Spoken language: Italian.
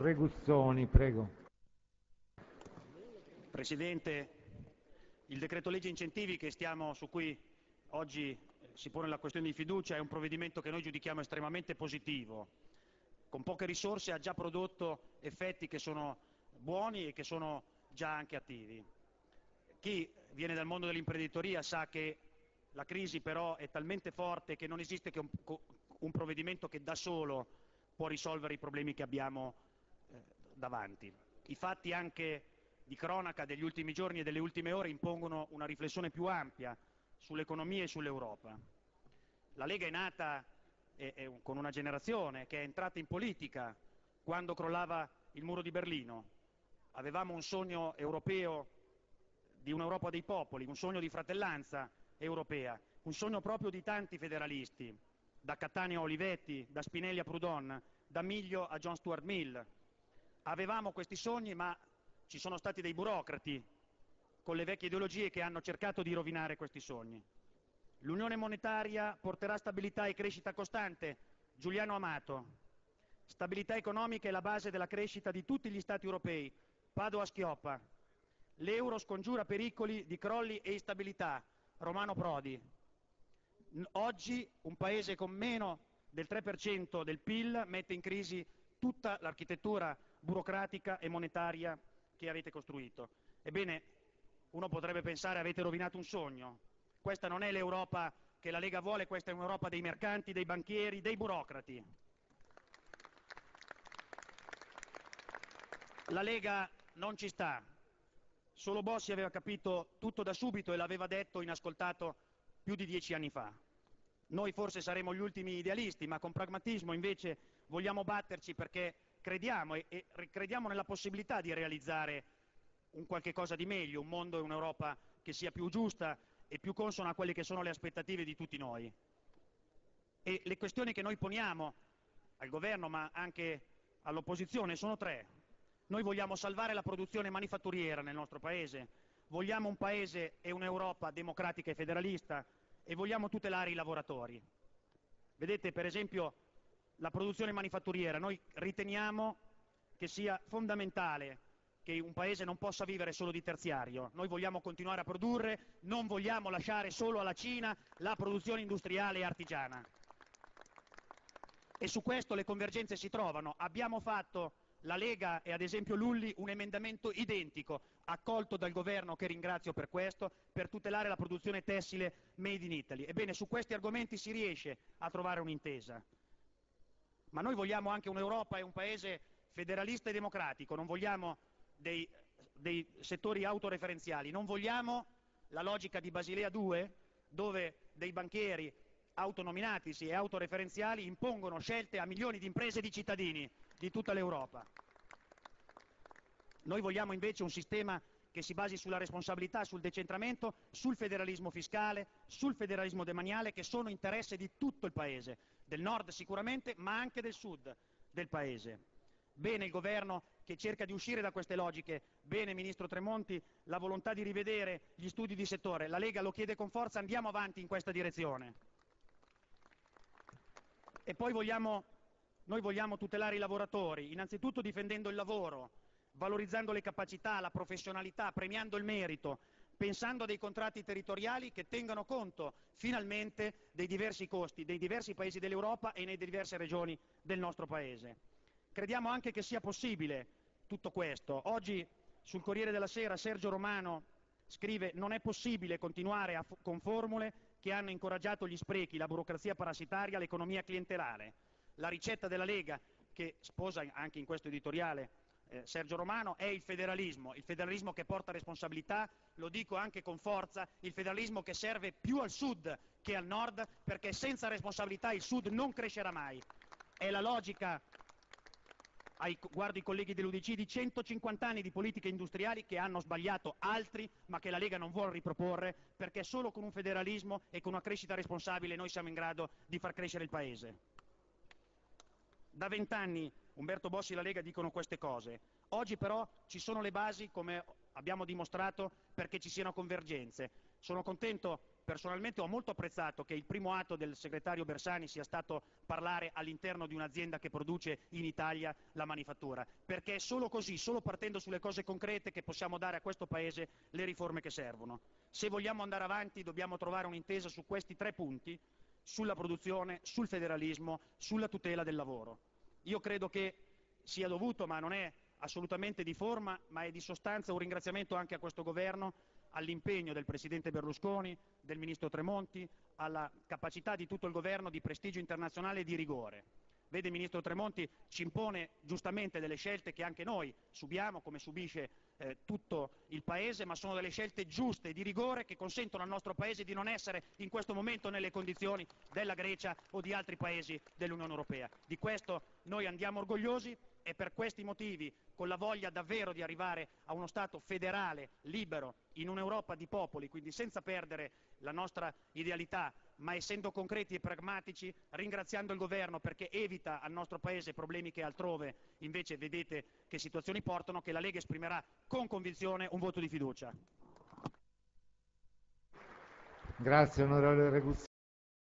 Reguzzoni, prego. Presidente, il decreto legge incentivi stiamo, su cui oggi si pone la questione di fiducia è un provvedimento che noi giudichiamo estremamente positivo. Con poche risorse ha già prodotto effetti che sono buoni e che sono già anche attivi. Chi viene dal mondo dell'imprenditoria sa che la crisi però è talmente forte che non esiste che un, un provvedimento che da solo può risolvere i problemi che abbiamo davanti. I fatti anche di cronaca degli ultimi giorni e delle ultime ore impongono una riflessione più ampia sull'economia e sull'Europa. La Lega è nata è, è con una generazione che è entrata in politica quando crollava il muro di Berlino. Avevamo un sogno europeo di un'Europa dei popoli, un sogno di fratellanza europea, un sogno proprio di tanti federalisti, da Catania a Olivetti, da Spinelli a Proudhon, da Miglio a John Stuart Mill. Avevamo questi sogni ma ci sono stati dei burocrati con le vecchie ideologie che hanno cercato di rovinare questi sogni. L'unione monetaria porterà stabilità e crescita costante? Giuliano Amato. Stabilità economica è la base della crescita di tutti gli Stati europei. Padova Schioppa. L'euro scongiura pericoli di crolli e instabilità. Romano Prodi. Oggi un paese con meno del 3% del PIL mette in crisi tutta l'architettura burocratica e monetaria che avete costruito. Ebbene, uno potrebbe pensare avete rovinato un sogno. Questa non è l'Europa che la Lega vuole, questa è un'Europa dei mercanti, dei banchieri, dei burocrati. La Lega non ci sta. Solo Bossi aveva capito tutto da subito e l'aveva detto inascoltato più di dieci anni fa. Noi forse saremo gli ultimi idealisti, ma con pragmatismo invece vogliamo batterci perché crediamo e, e crediamo nella possibilità di realizzare un qualche cosa di meglio, un mondo e un'Europa che sia più giusta e più consona a quelle che sono le aspettative di tutti noi. E le questioni che noi poniamo al governo ma anche all'opposizione sono tre. Noi vogliamo salvare la produzione manifatturiera nel nostro Paese, vogliamo un Paese e un'Europa democratica e federalista e vogliamo tutelare i lavoratori. Vedete, per esempio, la produzione manifatturiera. Noi riteniamo che sia fondamentale che un Paese non possa vivere solo di terziario. Noi vogliamo continuare a produrre, non vogliamo lasciare solo alla Cina la produzione industriale e artigiana. E su questo le convergenze si trovano. Abbiamo fatto, la Lega e ad esempio Lulli, un emendamento identico, accolto dal Governo, che ringrazio per questo, per tutelare la produzione tessile made in Italy. Ebbene, su questi argomenti si riesce a trovare un'intesa. Ma noi vogliamo anche un'Europa e un Paese federalista e democratico, non vogliamo dei, dei settori autoreferenziali, non vogliamo la logica di Basilea 2 dove dei banchieri autonominatisi e autoreferenziali impongono scelte a milioni di imprese e di cittadini di tutta l'Europa. Noi vogliamo invece un sistema che si basi sulla responsabilità, sul decentramento, sul federalismo fiscale, sul federalismo demaniale, che sono interesse di tutto il Paese, del nord sicuramente, ma anche del sud del Paese. Bene il governo che cerca di uscire da queste logiche, bene Ministro Tremonti la volontà di rivedere gli studi di settore, la Lega lo chiede con forza, andiamo avanti in questa direzione. E poi vogliamo, noi vogliamo tutelare i lavoratori, innanzitutto difendendo il lavoro, valorizzando le capacità, la professionalità, premiando il merito, pensando a dei contratti territoriali che tengano conto finalmente dei diversi costi dei diversi paesi dell'Europa e nelle diverse regioni del nostro Paese. Crediamo anche che sia possibile tutto questo. Oggi sul Corriere della Sera Sergio Romano scrive non è possibile continuare a, con formule che hanno incoraggiato gli sprechi, la burocrazia parassitaria, l'economia clientelare. La ricetta della Lega, che sposa anche in questo editoriale eh, Sergio Romano, è il federalismo, il federalismo che porta responsabilità, lo dico anche con forza, il federalismo che serve più al sud che al nord, perché senza responsabilità il sud non crescerà mai. È la logica, ai, guardo i colleghi dell'Udc, di 150 anni di politiche industriali che hanno sbagliato altri, ma che la Lega non vuole riproporre, perché solo con un federalismo e con una crescita responsabile noi siamo in grado di far crescere il Paese. Da vent'anni Umberto Bossi e la Lega dicono queste cose. Oggi però ci sono le basi, come abbiamo dimostrato, perché ci siano convergenze. Sono contento personalmente ho molto apprezzato che il primo atto del segretario Bersani sia stato parlare all'interno di un'azienda che produce in Italia la manifattura, perché è solo così, solo partendo sulle cose concrete che possiamo dare a questo Paese le riforme che servono. Se vogliamo andare avanti dobbiamo trovare un'intesa su questi tre punti, sulla produzione, sul federalismo, sulla tutela del lavoro. Io credo che sia dovuto, ma non è assolutamente di forma, ma è di sostanza, un ringraziamento anche a questo Governo, all'impegno del Presidente Berlusconi, del Ministro Tremonti, alla capacità di tutto il Governo di prestigio internazionale e di rigore. Vede, Ministro Tremonti, ci impone giustamente delle scelte che anche noi subiamo, come subisce eh, tutto il Paese, ma sono delle scelte giuste, di rigore, che consentono al nostro Paese di non essere in questo momento nelle condizioni della Grecia o di altri Paesi dell'Unione Europea. Di questo noi andiamo orgogliosi e per questi motivi, con la voglia davvero di arrivare a uno Stato federale, libero, in un'Europa di popoli, quindi senza perdere la nostra idealità, ma essendo concreti e pragmatici, ringraziando il Governo perché evita al nostro Paese problemi che altrove invece vedete che situazioni portano, che la Lega esprimerà con convinzione un voto di fiducia. Grazie.